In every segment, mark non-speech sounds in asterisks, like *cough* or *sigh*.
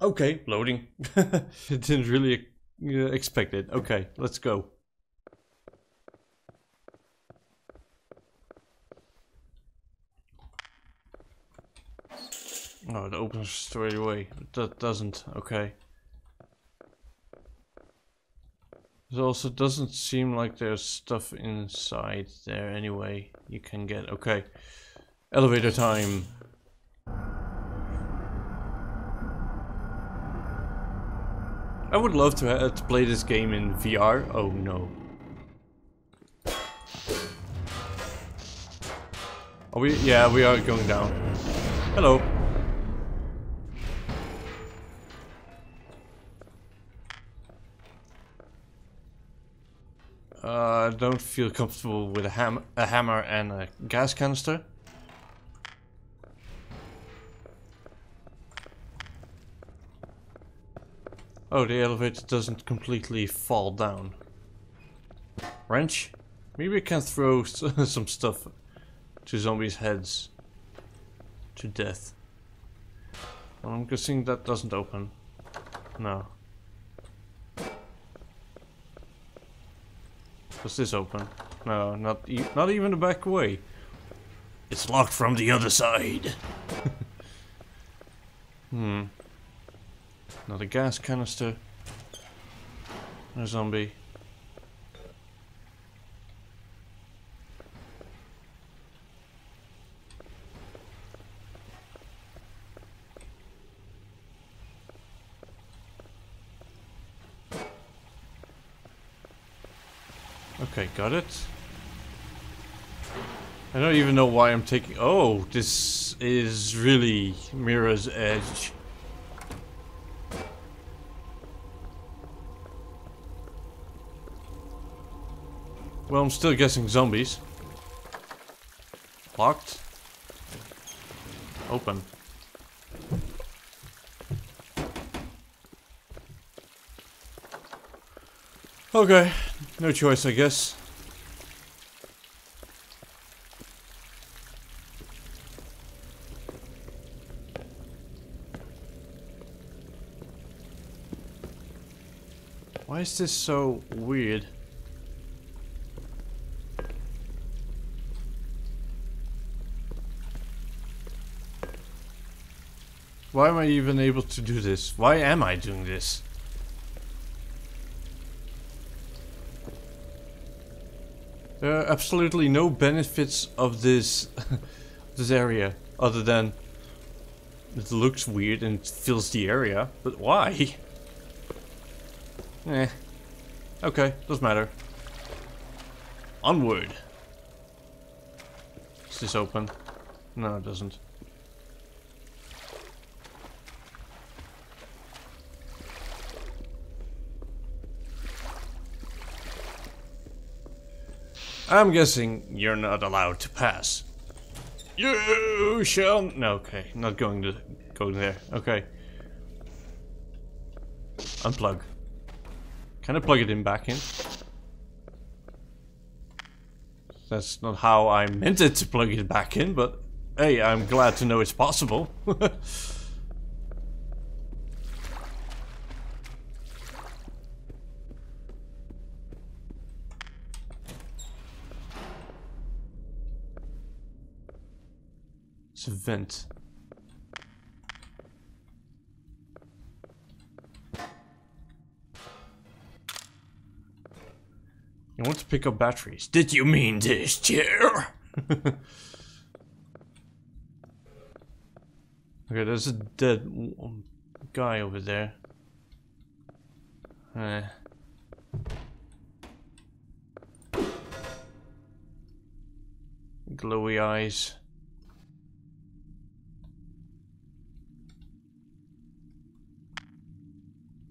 Okay, loading. *laughs* Didn't really uh, expect it. Okay, let's go. Oh, it opens straight away. That doesn't. Okay. It also doesn't seem like there's stuff inside there anyway. You can get. Okay. Elevator time. I would love to, uh, to play this game in VR. Oh no. Are we? Yeah, we are going down. Hello. Uh, I don't feel comfortable with a, ham a hammer and a gas canister. Oh, the elevator doesn't completely fall down. Wrench? Maybe I can throw *laughs* some stuff to zombies' heads to death. Well, I'm guessing that doesn't open. No. Does this open? No, not e not even the back way. It's locked from the other side. *laughs* hmm. Another gas canister. A zombie. Okay, got it. I don't even know why I'm taking... Oh, this is really Mirror's Edge. Well, I'm still guessing zombies. Locked. Open. Okay, no choice, I guess. Why is this so weird? Why am I even able to do this? Why am I doing this? There are absolutely no benefits of this *laughs* this area other than it looks weird and fills the area, but why? Eh. Okay, doesn't matter. Onward. Is this open? No, it doesn't. I'm guessing you're not allowed to pass. You shall... No, okay. Not going to go there. Okay. Unplug. Can I plug it in back in? That's not how I meant it to plug it back in, but hey, I'm glad to know it's possible. *laughs* It's a vent. You want to pick up batteries. Did you mean this chair? *laughs* okay, there's a dead guy over there. Uh. Glowy eyes.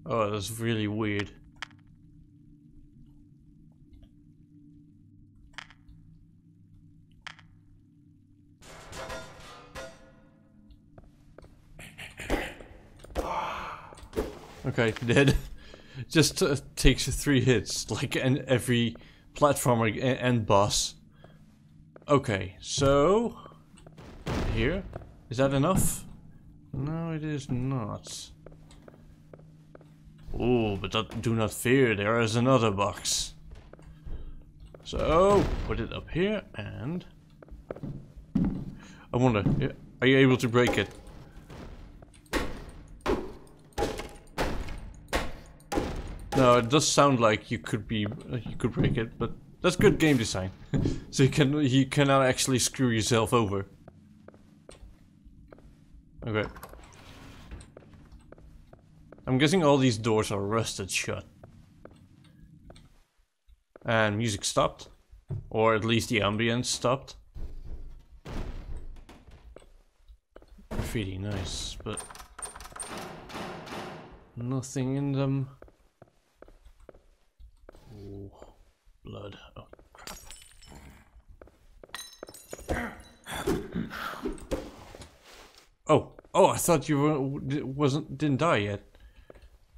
Oh, that's really weird. *sighs* Okay, *laughs* dead. Just uh, takes three hits, like in every platformer and boss. Okay, so... Here? Is that enough? No, it is not. But do not fear, there is another box. So, put it up here and... I wonder, are you able to break it? No, it does sound like you could be, you could break it, but that's good game design. *laughs* so you can, you cannot actually screw yourself over. Okay. I'm guessing all these doors are rusted shut. And music stopped. Or at least the ambience stopped. Graffiti, nice, but... Nothing in them. Ooh, blood. Oh, crap. Oh, oh! I thought you were, wasn't didn't die yet.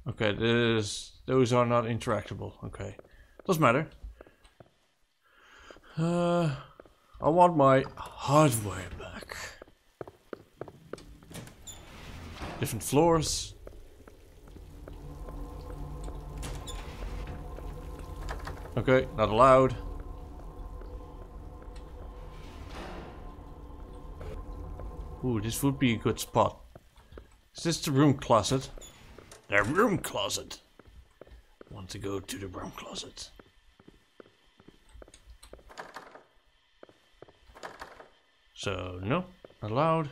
Okay, this, those are not interactable. Okay, doesn't matter. Uh, I want my hardware back. Different floors. Okay, not allowed. Ooh, this would be a good spot. Is this the room closet? The room closet. Want to go to the room closet. So, no, not allowed.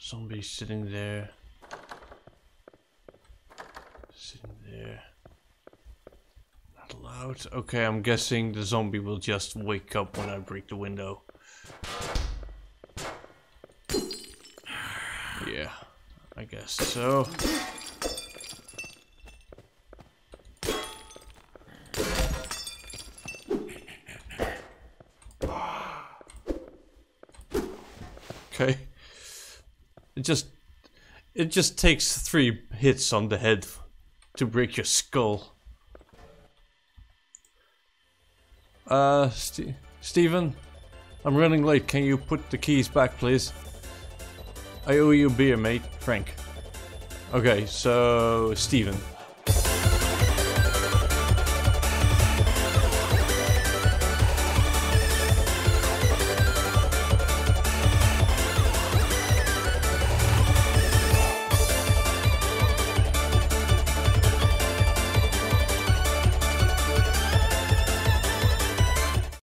Zombie sitting there. Sitting there. Allowed. Okay, I'm guessing the zombie will just wake up when I break the window. Yeah, I guess so. Okay. It just it just takes three hits on the head to break your skull. Uh, St Steven, I'm running late. Can you put the keys back, please? I owe you a beer, mate. Frank. Okay, so Steven.